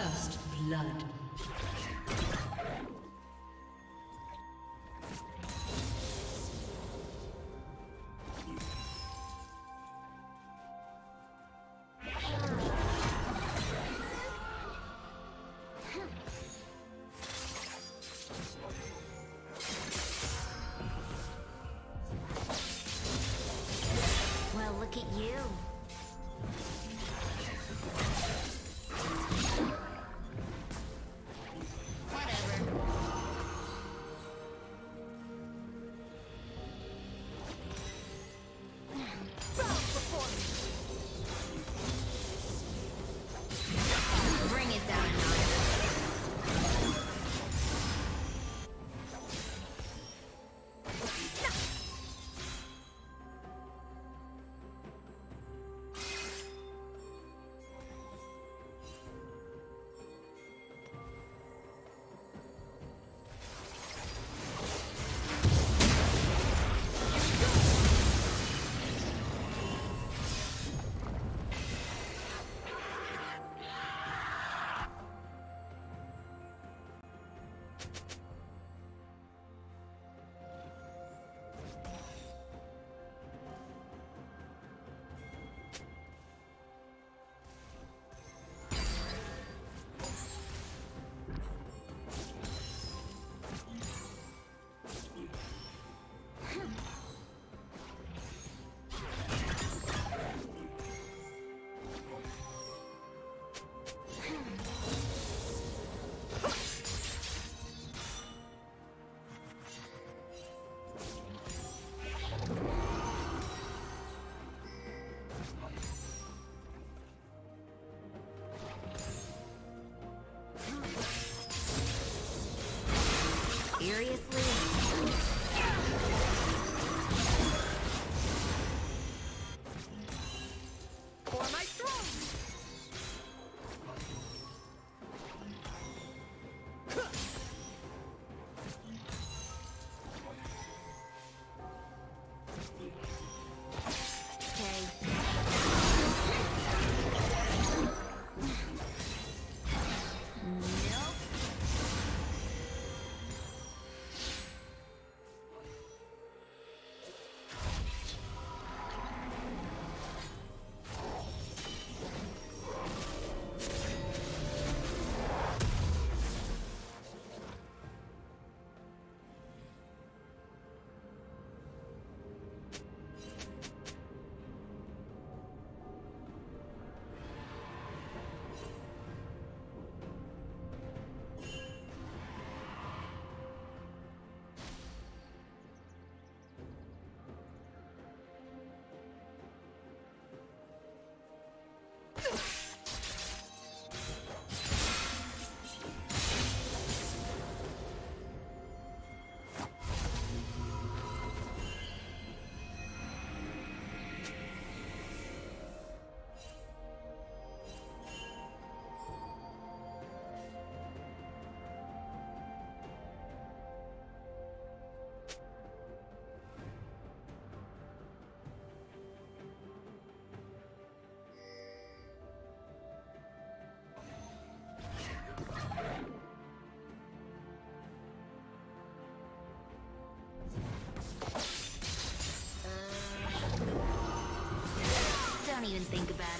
First blood. Seriously? Even think about it.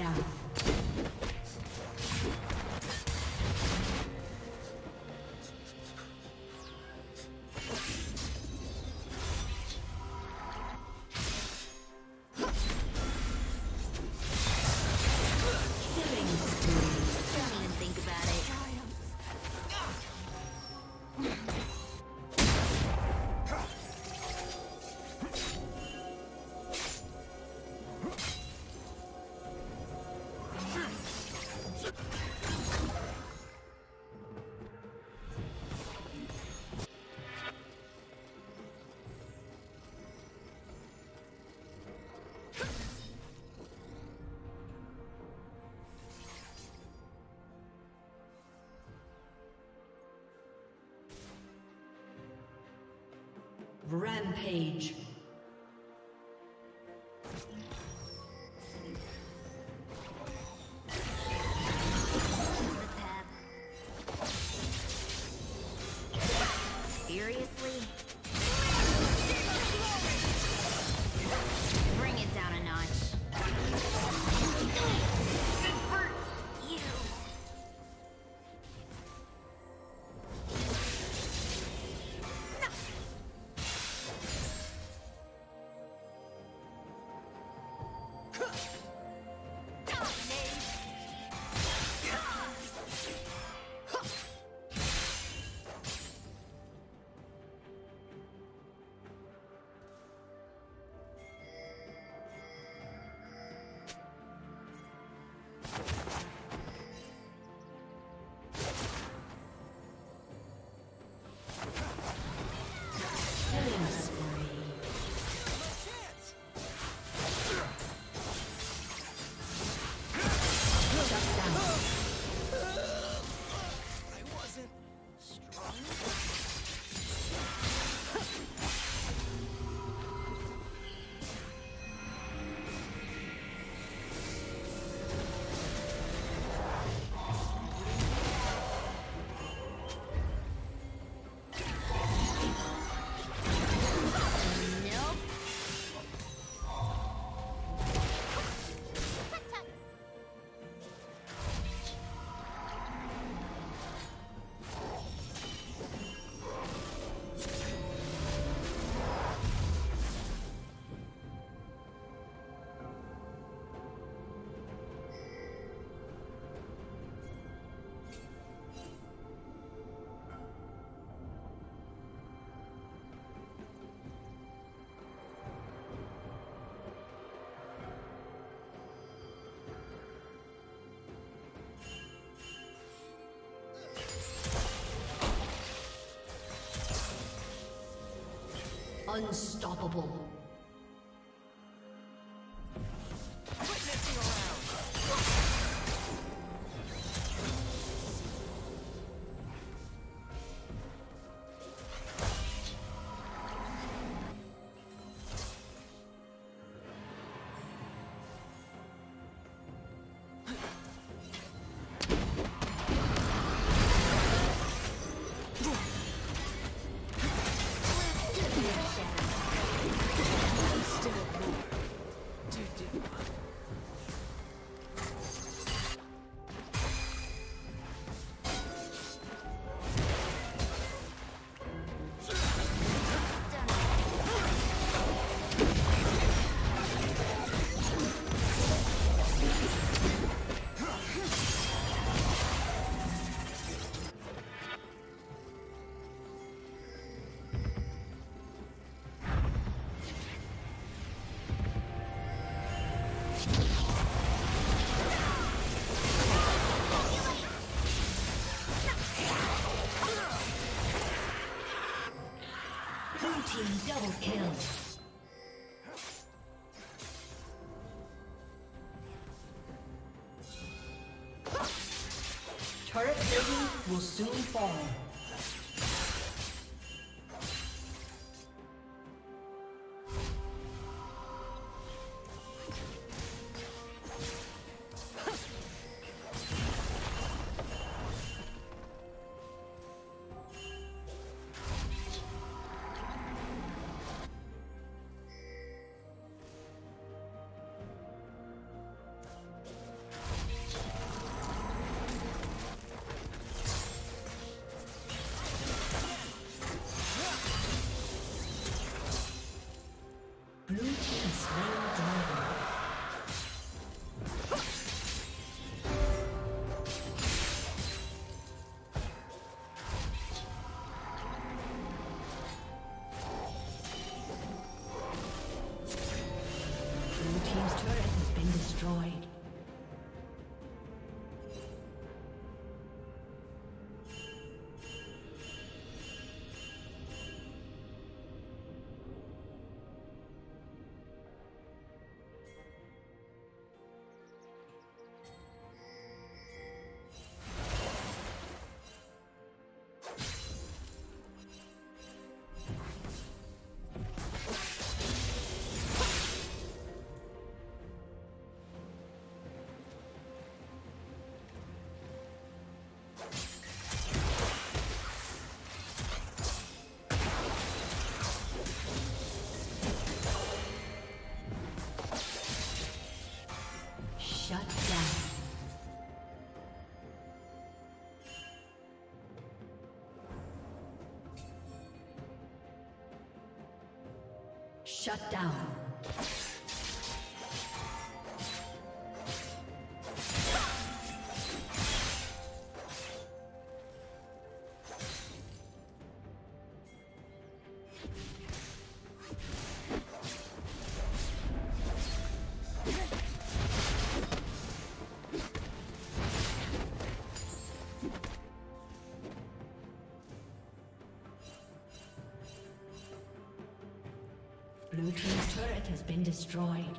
down. Rampage. Unstoppable. Double kill. Turret will soon fall. Shut down. Destroyed.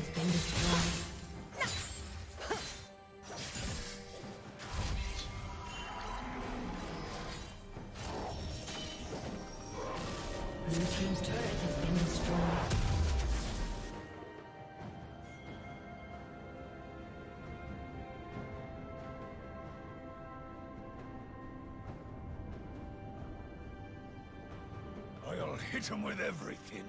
Has been destroyed. Blue team's turret has been destroyed. I'll hit him with everything.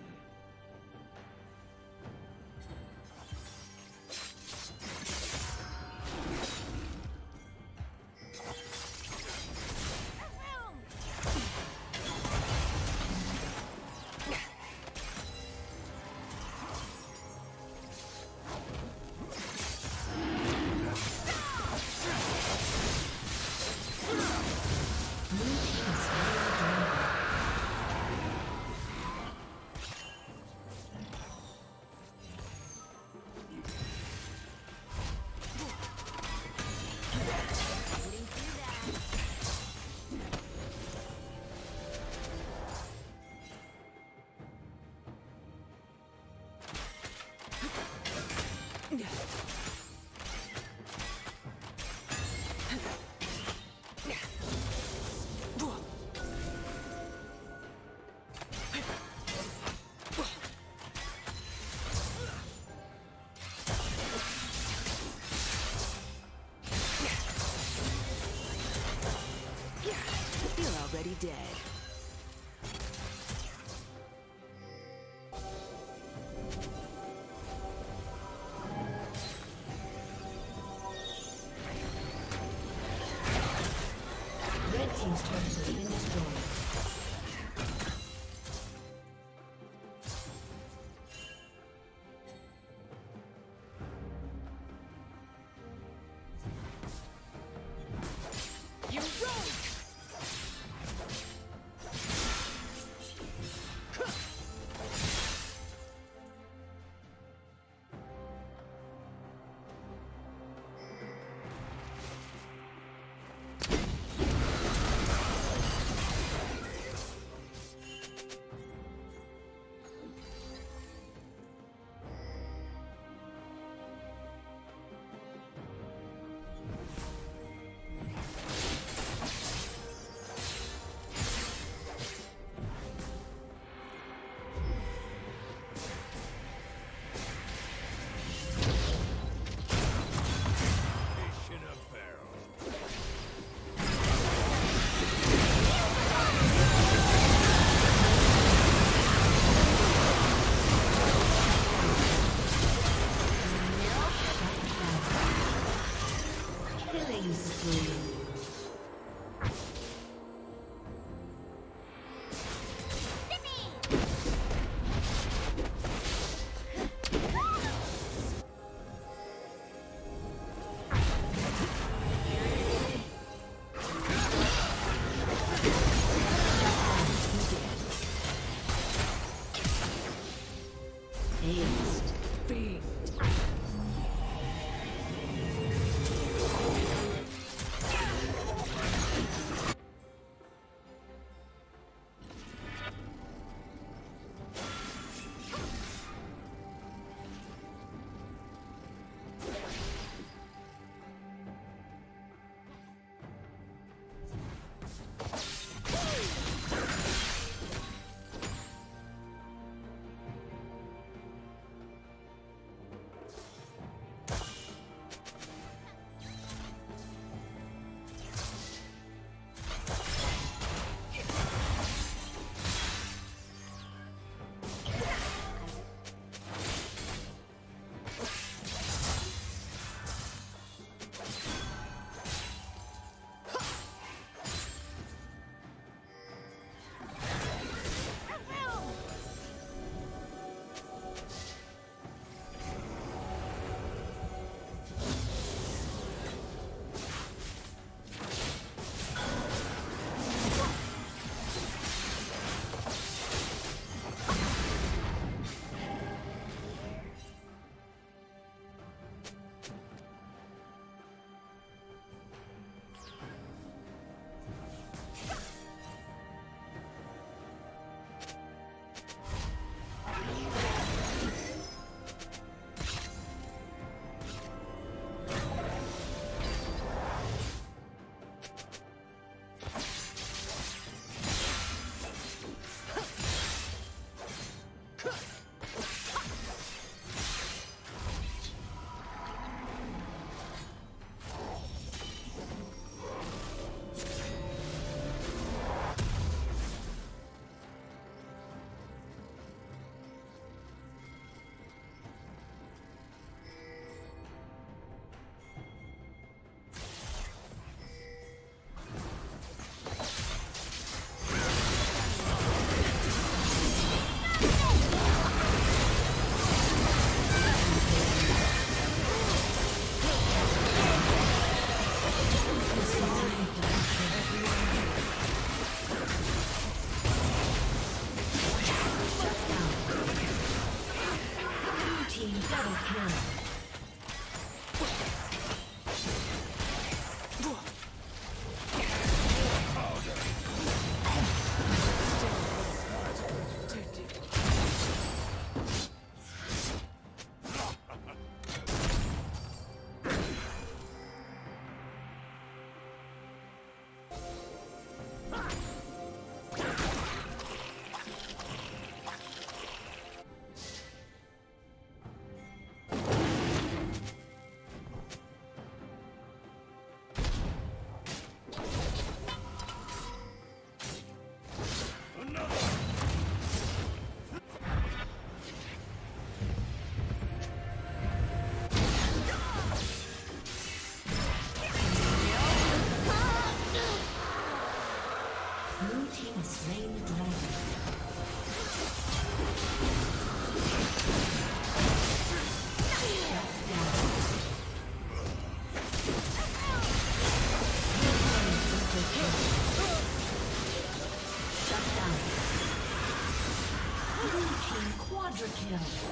Brace yourself.